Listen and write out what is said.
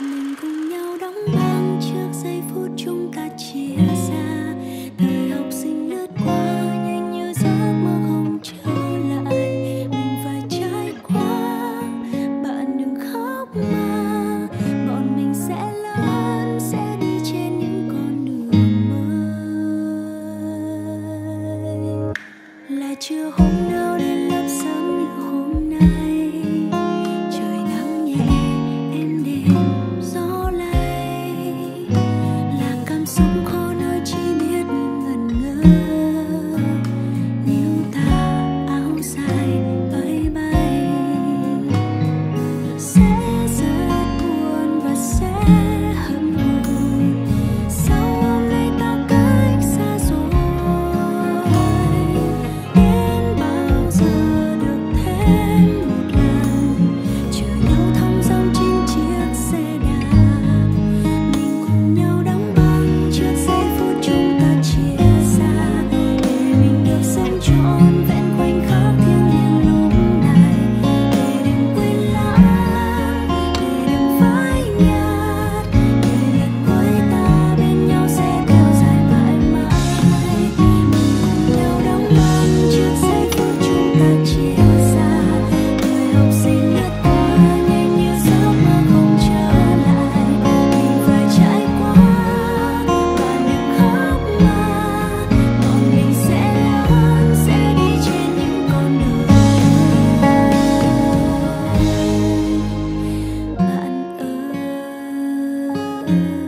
mình cùng nhau đóng băng trước giây phút chúng ta chia xa. Thời học sinh lướt qua, nhanh như giấc mơ không trở lại. Mình phải trải qua, bạn đừng khóc mà. Bọn mình sẽ lớn, sẽ đi trên những con đường mới. Là chưa hôm you.